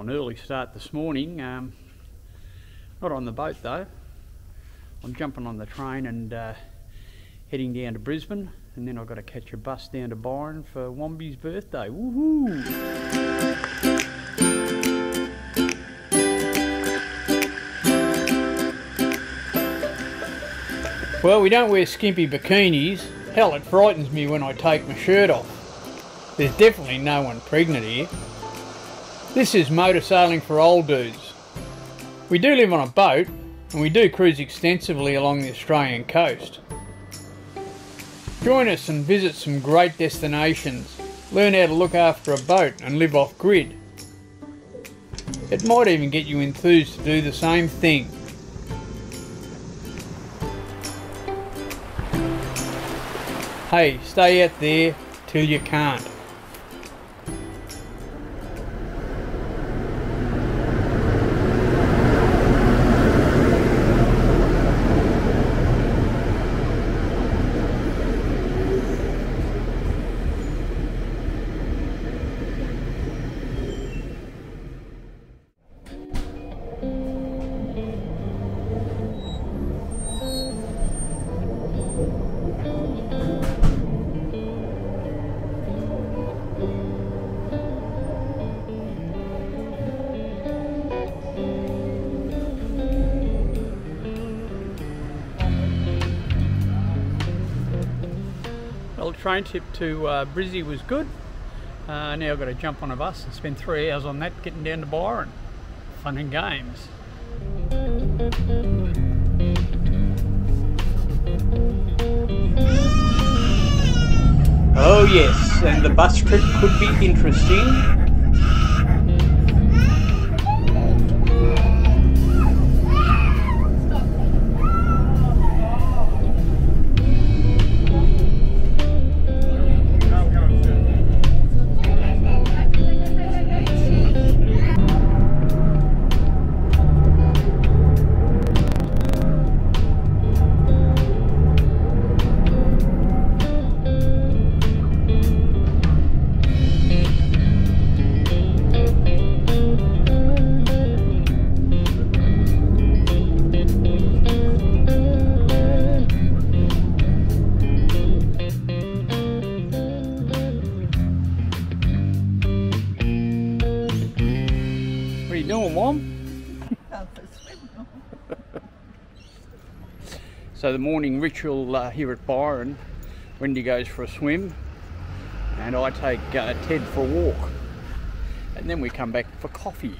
An early start this morning. Um, not on the boat though. I'm jumping on the train and uh, heading down to Brisbane, and then I've got to catch a bus down to Byron for Wombi's birthday. Woohoo! Well, we don't wear skimpy bikinis. Hell, it frightens me when I take my shirt off. There's definitely no one pregnant here. This is motor sailing for old dudes. We do live on a boat and we do cruise extensively along the Australian coast. Join us and visit some great destinations. Learn how to look after a boat and live off grid. It might even get you enthused to do the same thing. Hey, stay out there till you can't. Well, the train trip to uh, Brizzy was good. Uh, now I've got to jump on a bus and spend three hours on that getting down to Byron. Fun and games. Oh yes, and the bus trip could be interesting. So the morning ritual uh, here at Byron, Wendy goes for a swim, and I take uh, Ted for a walk, and then we come back for coffee.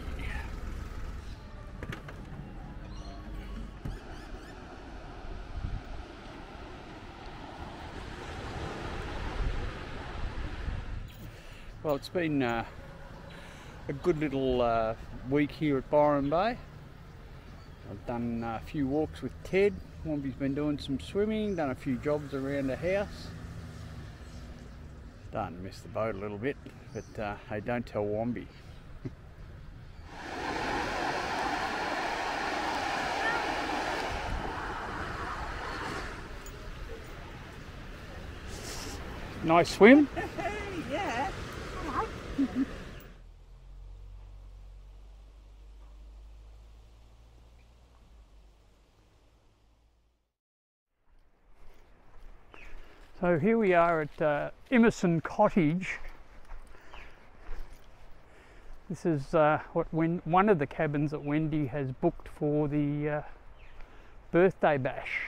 Well, it's been uh, a good little uh, week here at Byron Bay. I've done a few walks with Ted. Wombi's been doing some swimming, done a few jobs around the house. Starting to miss the boat a little bit, but uh, hey, don't tell Womby. nice swim. yeah. So here we are at uh, Emerson Cottage. This is uh, what one of the cabins that Wendy has booked for the uh, birthday bash.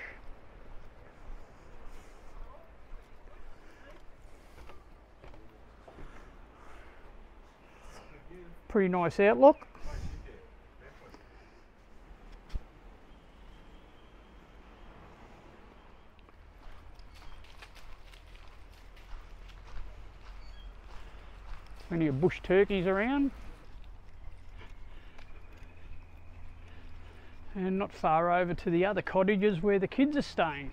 Pretty nice outlook. Plenty of bush turkeys around. And not far over to the other cottages where the kids are staying.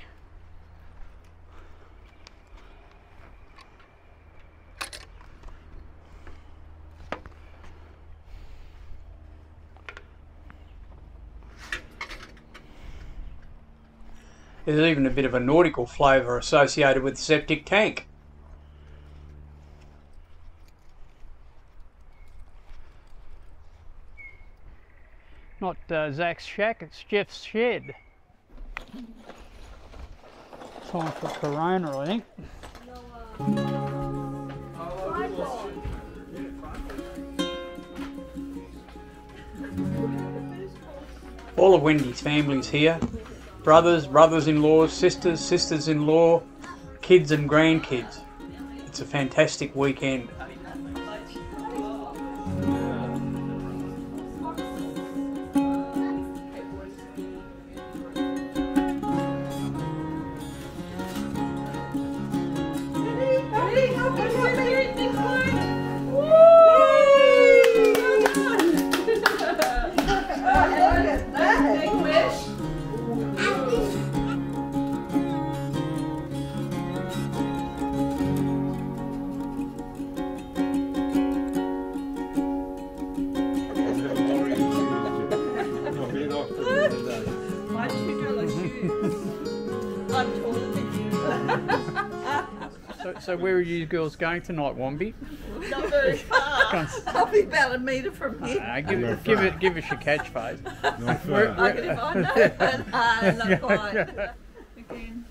There's even a bit of a nautical flavour associated with the septic tank. Not uh, Zach's shack, it's Jeff's shed. Time for Corona, I think. All of Wendy's family's here. Brothers, brothers-in-laws, sisters, sisters-in-law, kids and grandkids. It's a fantastic weekend. Girls going tonight, Wombi? Not very far. I'll be about a metre from here. Uh, give, it, give it, give us your catchphrase. Not far. I can if I but uh, not quite. Again,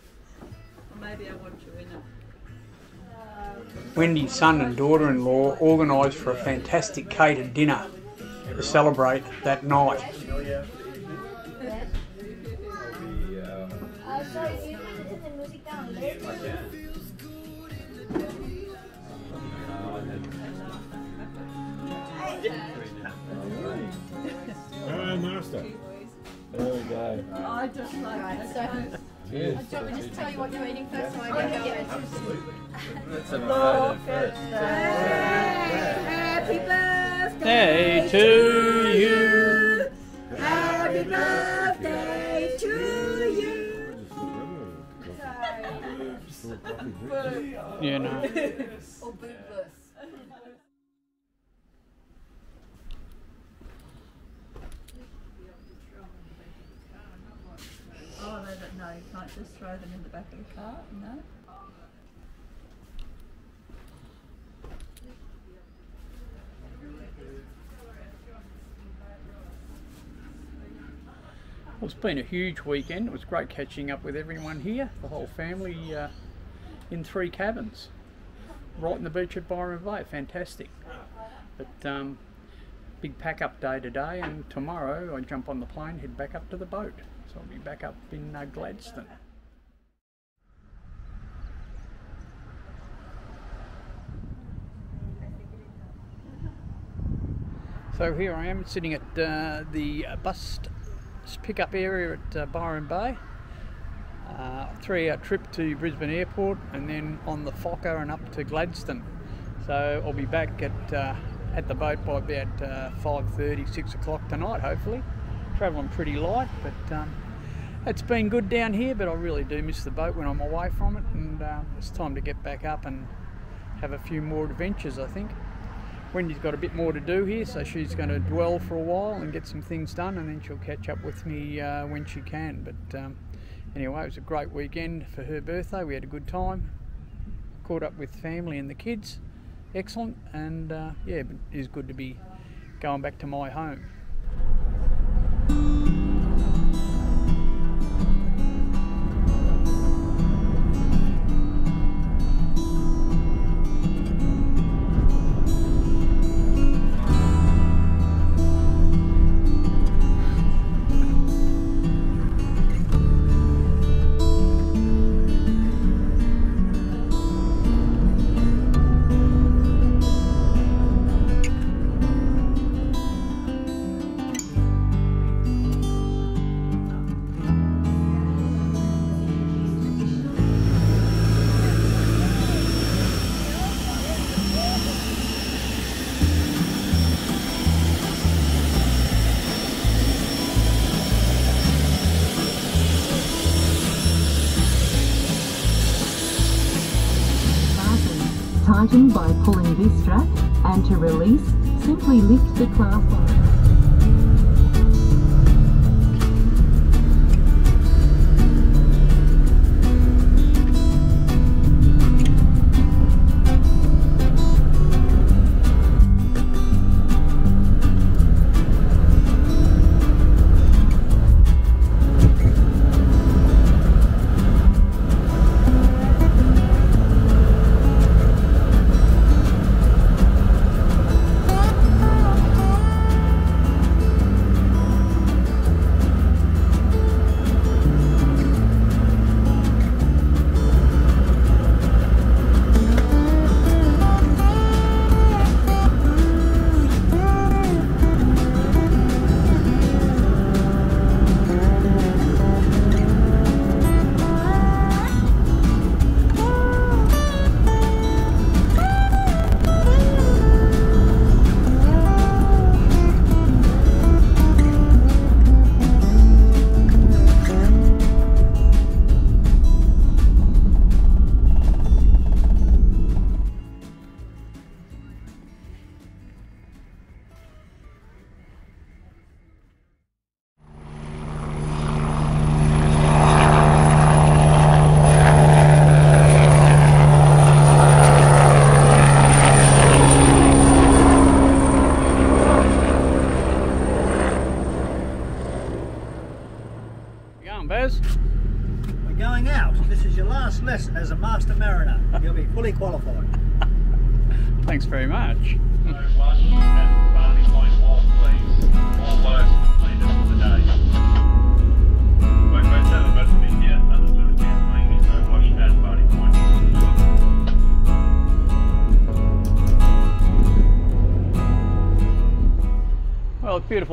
or maybe I want you in it. Wendy's son and daughter-in-law organised for a fantastic catered dinner to celebrate that night. Ah, master. There we go. I just like Right, it. so Cheers. do you want me to just tell you what you're eating first so I can get it? Happy birthday Day to you. Happy birthday to you. You know. Or bootless. Oh, they don't know. You can't just throw them in the back of the car, no? Well, it's been a huge weekend. It was great catching up with everyone here, the whole family uh, in three cabins, right in the beach at Byron Bay. Fantastic. But um, big pack up day today, and tomorrow I jump on the plane, head back up to the boat. So I'll be back up in uh, Gladstone. So here I am sitting at uh, the uh, bus pickup area at uh, Byron Bay. Uh, three hour trip to Brisbane Airport and then on the Fokker and up to Gladstone. So I'll be back at uh, at the boat by about uh, 5.30, 6 o'clock tonight hopefully. Travelling pretty light but um, it's been good down here but I really do miss the boat when I'm away from it and uh, it's time to get back up and have a few more adventures I think. Wendy's got a bit more to do here, so she's going to dwell for a while and get some things done, and then she'll catch up with me uh, when she can. But um, anyway, it was a great weekend for her birthday. We had a good time, caught up with family and the kids, excellent, and uh, yeah, it is good to be going back to my home. To release, simply lift the clasp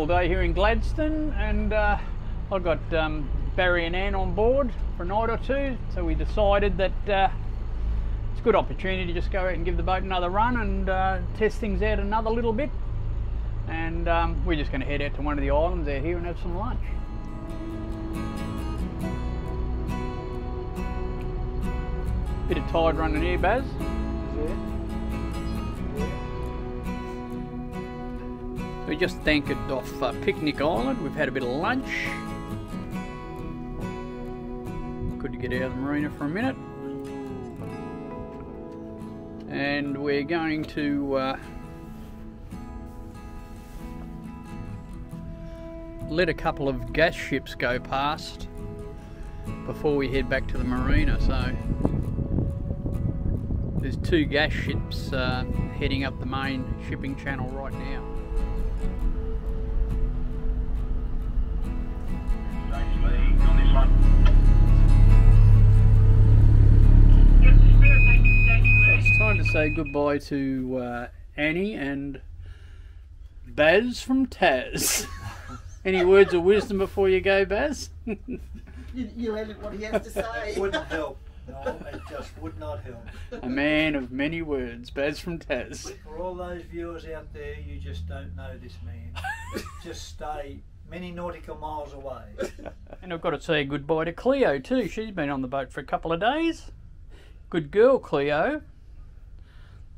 beautiful day here in Gladstone, and uh, I've got um, Barry and Ann on board for a night or two, so we decided that uh, it's a good opportunity to just go out and give the boat another run and uh, test things out another little bit. And um, we're just going to head out to one of the islands out here and have some lunch. Bit of tide running here, Baz. We just anchored off uh, Picnic Island. We've had a bit of lunch. Good to get out of the marina for a minute. And we're going to uh, let a couple of gas ships go past before we head back to the marina. So there's two gas ships uh, heading up the main shipping channel right now. Say goodbye to uh, Annie and Baz from Taz. Any words of wisdom before you go, Baz? You, you let what he has to say. Wouldn't help. No, it just would not help. A man of many words, Baz from Taz. For all those viewers out there, you just don't know this man. just stay many nautical miles away. And I've got to say goodbye to Cleo too. She's been on the boat for a couple of days. Good girl, Cleo.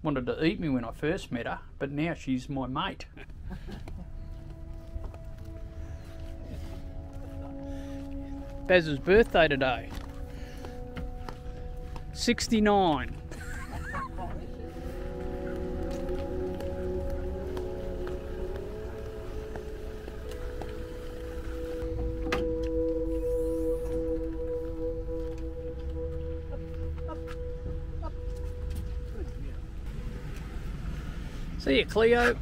Wanted to eat me when I first met her, but now she's my mate. Baz's birthday today. 69. See you, Cleo.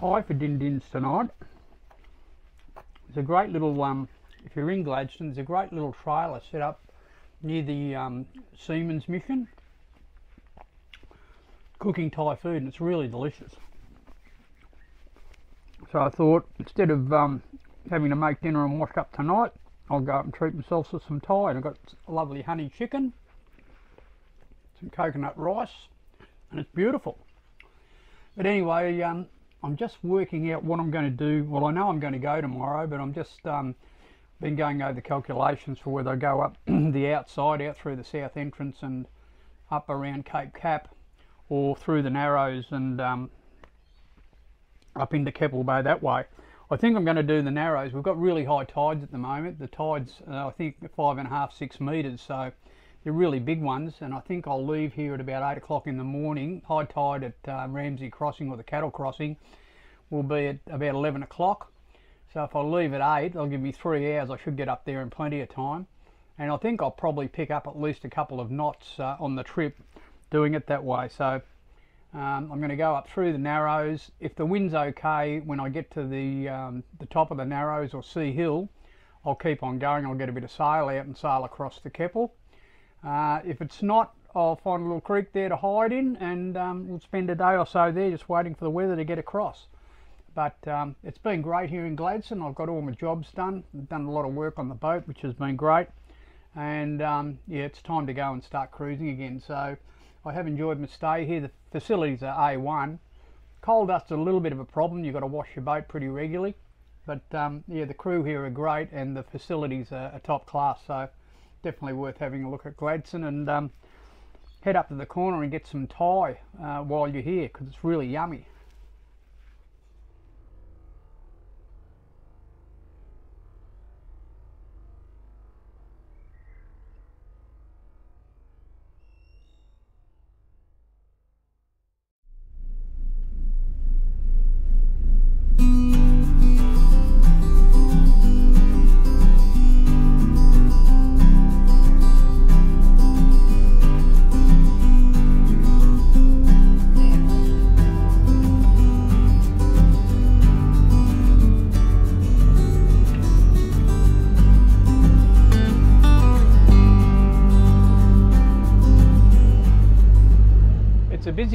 Thai for din dins tonight. It's a great little, um, if you're in Gladstone, there's a great little trailer set up near the um, Seamen's Mission cooking Thai food and it's really delicious. So I thought instead of um, having to make dinner and wash up tonight, I'll go up and treat myself to some Thai. And I've got lovely honey chicken, some coconut rice, and it's beautiful. But anyway, um, I'm just working out what I'm going to do. Well, I know I'm going to go tomorrow, but I'm just um, been going over the calculations for whether I go up the outside, out through the south entrance and up around Cape Cap or through the Narrows and um, up into Keppel Bay that way. I think I'm going to do the Narrows. We've got really high tides at the moment. The tides, uh, I think, five and a half, six metres, so they're really big ones. And I think I'll leave here at about eight o'clock in the morning. High tide at uh, Ramsay Crossing or the Cattle Crossing will be at about 11 o'clock. So if I leave at eight, they'll give me three hours. I should get up there in plenty of time. And I think I'll probably pick up at least a couple of knots uh, on the trip doing it that way. So um, I'm going to go up through the Narrows. If the wind's okay when I get to the um, the top of the Narrows or Sea Hill, I'll keep on going. I'll get a bit of sail out and sail across the Keppel. Uh, if it's not, I'll find a little creek there to hide in and um, we'll spend a day or so there just waiting for the weather to get across. But um, it's been great here in Gladstone. I've got all my jobs done. I've done a lot of work on the boat, which has been great. And um, yeah, it's time to go and start cruising again. So I have enjoyed my stay here. The facilities are A1. Coal dust's a little bit of a problem. You've got to wash your boat pretty regularly. But um, yeah, the crew here are great and the facilities are, are top class. So definitely worth having a look at Gladstone and um, head up to the corner and get some Thai uh, while you're here because it's really yummy.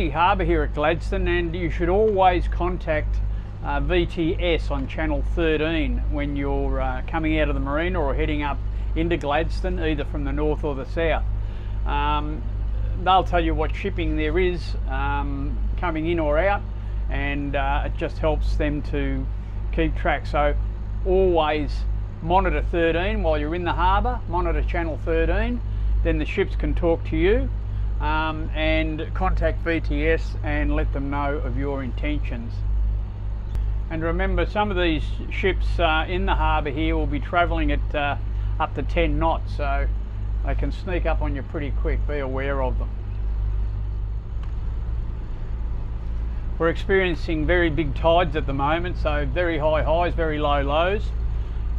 Harbour here at Gladstone and you should always contact uh, VTS on channel 13 when you're uh, coming out of the marina or heading up into Gladstone either from the north or the south. Um, they'll tell you what shipping there is um, coming in or out and uh, it just helps them to keep track. So always monitor 13 while you're in the harbour, monitor channel 13, then the ships can talk to you um, and contact VTS and let them know of your intentions. And remember some of these ships uh, in the harbour here will be travelling at uh, up to 10 knots so they can sneak up on you pretty quick, be aware of them. We're experiencing very big tides at the moment so very high highs, very low lows.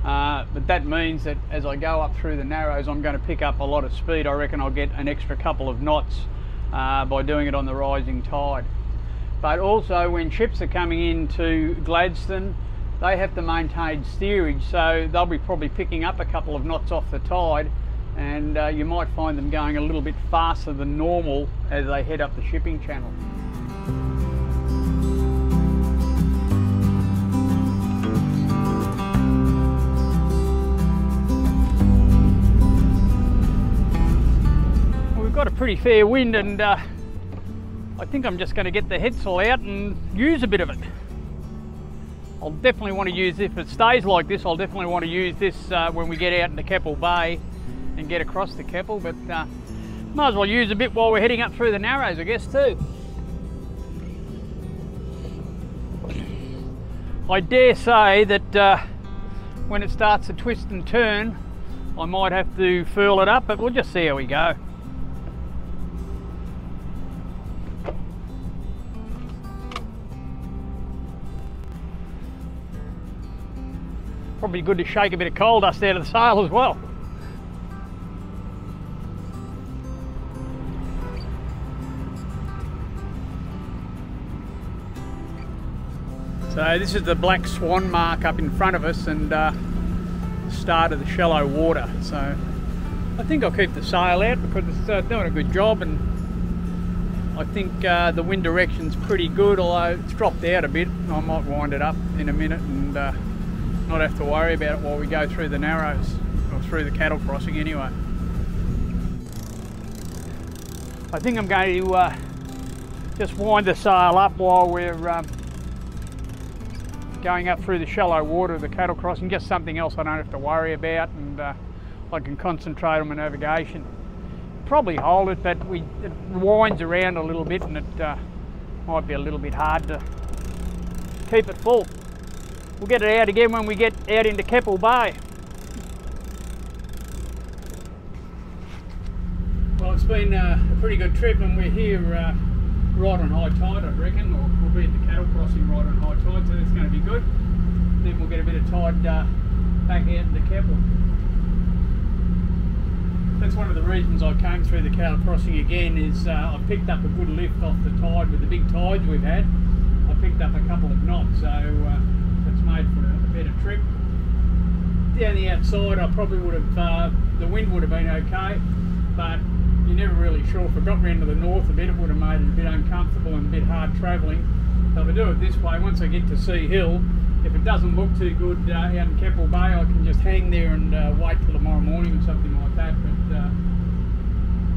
Uh, but that means that as I go up through the narrows I'm going to pick up a lot of speed. I reckon I'll get an extra couple of knots uh, by doing it on the rising tide. But also when ships are coming into Gladstone they have to maintain steerage so they'll be probably picking up a couple of knots off the tide and uh, you might find them going a little bit faster than normal as they head up the shipping channel. Got a pretty fair wind and uh, I think I'm just going to get the headsail out and use a bit of it. I'll definitely want to use, if it stays like this, I'll definitely want to use this uh, when we get out into Keppel Bay and get across the Keppel, but uh, might as well use a bit while we're heading up through the Narrows, I guess, too. I dare say that uh, when it starts to twist and turn, I might have to furl it up, but we'll just see how we go. Probably good to shake a bit of coal dust out of the sail as well. So this is the black swan mark up in front of us and uh, start of the shallow water. So I think I'll keep the sail out because it's uh, doing a good job and I think uh, the wind direction's pretty good although it's dropped out a bit. I might wind it up in a minute and uh, not have to worry about it while we go through the narrows or through the cattle crossing anyway. I think I'm going to uh, just wind the sail up while we're um, going up through the shallow water of the cattle crossing, just something else I don't have to worry about and uh, I can concentrate on my navigation. Probably hold it, but we, it winds around a little bit and it uh, might be a little bit hard to keep it full. We'll get it out again when we get out into Keppel Bay. Well, it's been uh, a pretty good trip and we're here uh, right on high tide, I reckon, or we'll be at the cattle crossing right on high tide, so it's going to be good. Then we'll get a bit of tide uh, back out into Keppel. That's one of the reasons I came through the cattle crossing again is uh, I picked up a good lift off the tide with the big tides we've had. I picked up a couple of knots, so uh, made for a, better trip. Down the outside, I probably would have, uh, the wind would have been okay, but you're never really sure. If I got round to the north a bit, it would have made it a bit uncomfortable and a bit hard travelling. So if I do it this way, once I get to Sea Hill, if it doesn't look too good uh, out in Keppel Bay, I can just hang there and uh, wait till tomorrow morning or something like that. But uh,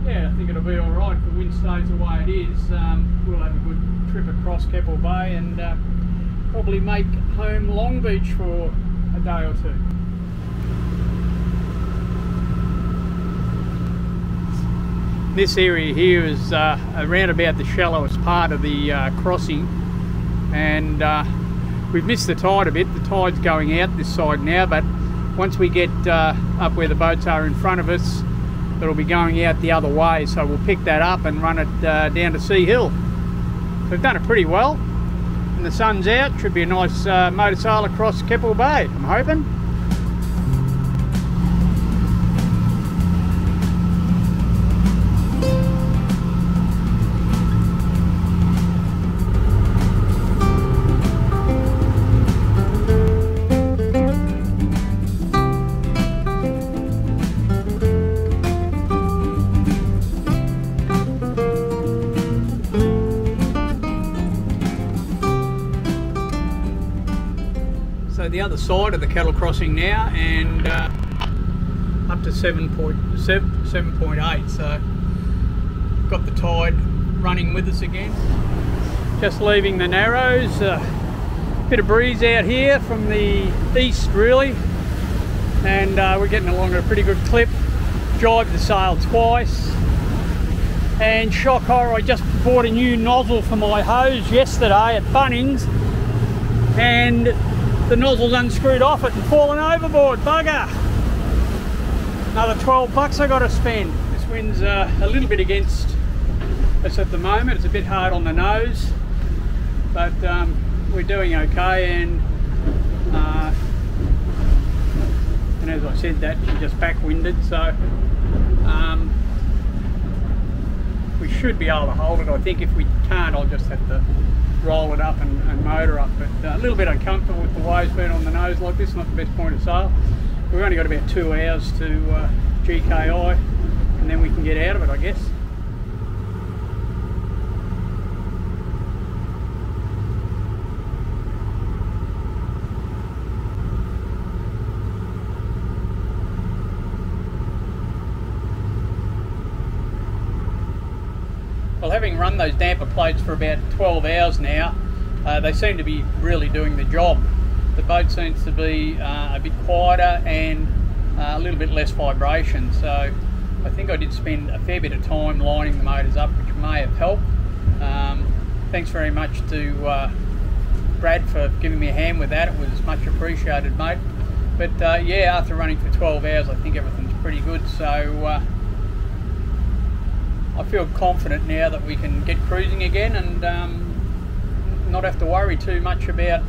yeah, I think it'll be all right. If the wind stays the way it is, um, we'll have a good trip across Keppel Bay and uh, probably make home Long Beach for a day or two. This area here is uh, around about the shallowest part of the uh, crossing and uh, we've missed the tide a bit. The tide's going out this side now but once we get uh, up where the boats are in front of us it'll be going out the other way so we'll pick that up and run it uh, down to Sea Hill. So we've done it pretty well and the sun's out. Should be a nice uh, motor sail across Keppel Bay, I'm hoping. Side of the cattle crossing now and uh, up to 7.7, 7.8 so got the tide running with us again. Just leaving the Narrows, uh, bit of breeze out here from the east really and uh, we're getting along at a pretty good clip. Jibed the sail twice and shock horror I just bought a new nozzle for my hose yesterday at Bunnings and the nozzle's unscrewed off it and fallen overboard, bugger! Another 12 bucks I got to spend. This wind's uh, a little bit against us at the moment, it's a bit hard on the nose but um, we're doing okay and uh, and as I said that she just backwinded so um, we should be able to hold it I think if we can't I'll just have to roll it up and, and motor up but uh, a little bit uncomfortable with the waves being on the nose like this not the best point of sail we've only got about two hours to uh, GKI and then we can get out of it I guess Well, having run those damper plates for about 12 hours now, uh, they seem to be really doing the job. The boat seems to be uh, a bit quieter and uh, a little bit less vibration. So I think I did spend a fair bit of time lining the motors up, which may have helped. Um, thanks very much to uh, Brad for giving me a hand with that. It was much appreciated, mate. But uh, yeah, after running for 12 hours, I think everything's pretty good. So I feel confident now that we can get cruising again and um, not have to worry too much about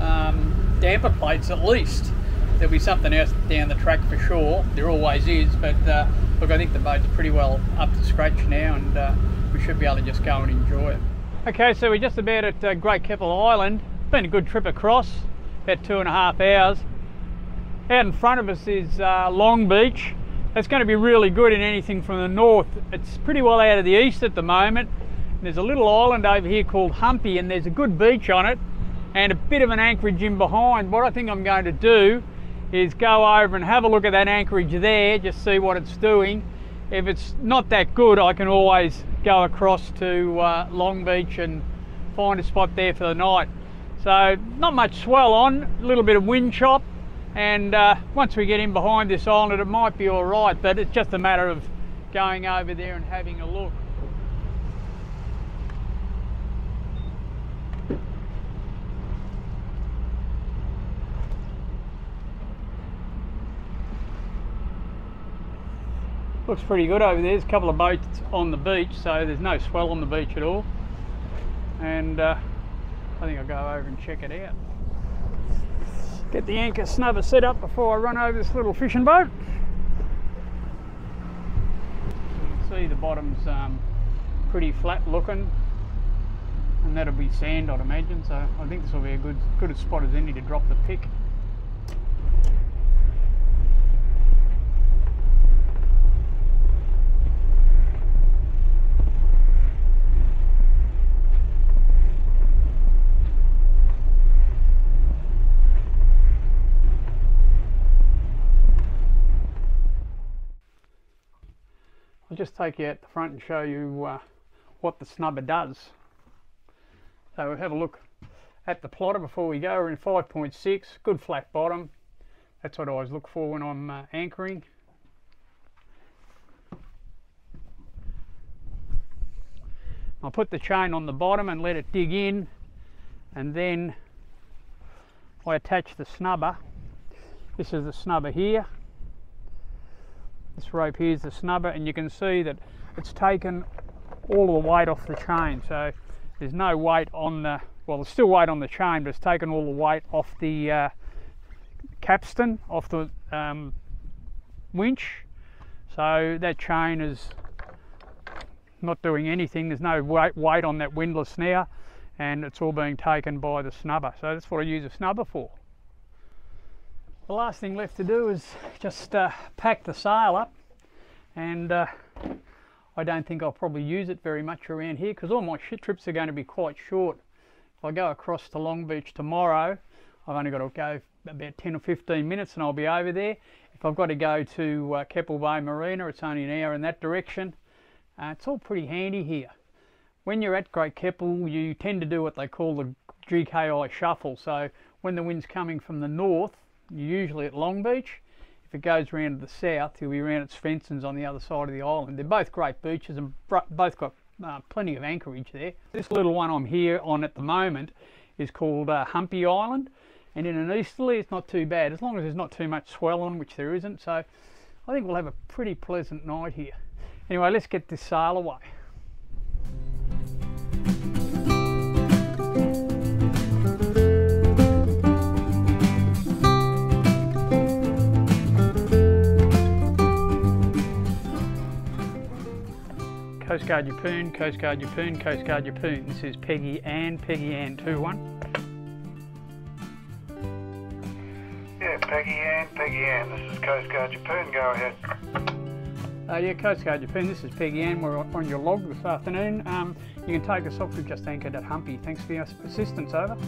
um, damper plates at least. There'll be something else down the track for sure, there always is, but uh, look I think the boat's pretty well up to scratch now and uh, we should be able to just go and enjoy it. Okay, so we're just about at uh, Great Keppel Island. Been a good trip across, about two and a half hours. Out in front of us is uh, Long Beach, that's going to be really good in anything from the north. It's pretty well out of the east at the moment. There's a little island over here called Humpy and there's a good beach on it and a bit of an anchorage in behind. What I think I'm going to do is go over and have a look at that anchorage there, just see what it's doing. If it's not that good, I can always go across to uh, Long Beach and find a spot there for the night. So not much swell on, a little bit of wind chop, and uh, once we get in behind this island it might be all right but it's just a matter of going over there and having a look. Looks pretty good over there. There's a couple of boats on the beach so there's no swell on the beach at all. And uh, I think I'll go over and check it out get the anchor snubber set up before I run over this little fishing boat. You can see the bottom's um, pretty flat looking and that'll be sand I'd imagine so I think this will be a good good a spot as any to drop the pick. I'll just take you out the front and show you uh, what the snubber does. So we'll have a look at the plotter before we go. We're in 5.6, good flat bottom. That's what I always look for when I'm uh, anchoring. I'll put the chain on the bottom and let it dig in and then I attach the snubber. This is the snubber here this rope here is the snubber and you can see that it's taken all the weight off the chain. So there's no weight on the well there's still weight on the chain but it's taken all the weight off the uh, capstan off the um, winch. So that chain is not doing anything. There's no weight, weight on that windlass now and it's all being taken by the snubber. So that's what I use a snubber for the last thing left to do is just uh, pack the sail up and uh, I don't think I'll probably use it very much around here because all my trips are going to be quite short. If I go across to Long Beach tomorrow I've only got to go about 10 or 15 minutes and I'll be over there. If I've got to go to uh, Keppel Bay Marina, it's only an hour in that direction. Uh, it's all pretty handy here. When you're at Great Keppel, you tend to do what they call the GKI shuffle. So when the wind's coming from the north, usually at Long Beach. If it goes round to the south, you'll be around at Svendsen's on the other side of the island. They're both great beaches and both got uh, plenty of anchorage there. This little one I'm here on at the moment is called uh, Humpy Island and in an easterly it's not too bad as long as there's not too much swell on which there isn't so I think we'll have a pretty pleasant night here. Anyway let's get this sail away. Coast Guard Yeppoon, Coast Guard Yeppoon, Coast Guard Yeppoon. This is Peggy-Anne, Peggy Ann 2-1. Yeah, Peggy-Anne, Peggy Ann. This is Coast Guard Yeppoon. Go ahead. Uh, yeah, Coast Guard Yeppoon. This is Peggy-Anne. We're on your log this afternoon. Um, you can take us off. We've just anchored at Humpy. Thanks for your assistance. Over.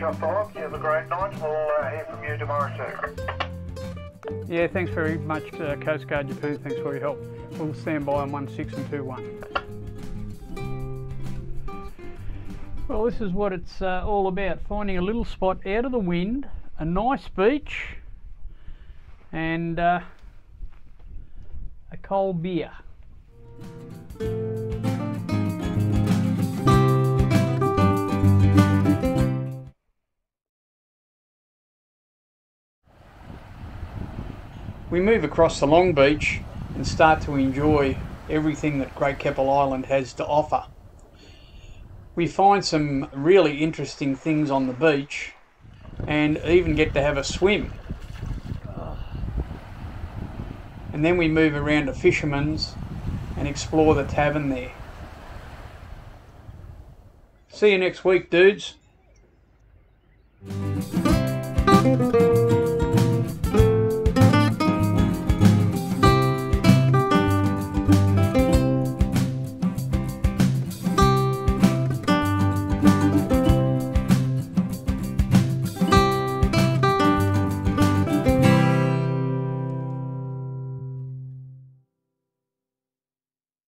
You have a great night. We'll uh, hear from you tomorrow. Yeah, thanks very much, uh, Coast Guard Yeppoon. Thanks for your help. We'll stand by on 16 and 21. Well, this is what it's uh, all about. Finding a little spot out of the wind, a nice beach, and uh, a cold beer. We move across the Long Beach and start to enjoy everything that Great Keppel Island has to offer. We find some really interesting things on the beach and even get to have a swim. And then we move around to Fisherman's and explore the tavern there. See you next week, dudes.